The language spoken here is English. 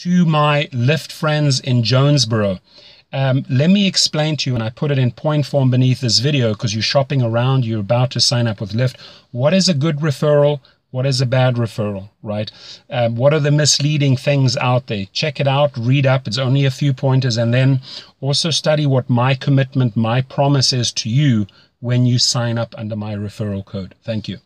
to my Lyft friends in Jonesboro. Um, let me explain to you, and I put it in point form beneath this video because you're shopping around, you're about to sign up with Lyft. What is a good referral? What is a bad referral, right? Um, what are the misleading things out there? Check it out, read up. It's only a few pointers. And then also study what my commitment, my promise is to you when you sign up under my referral code. Thank you.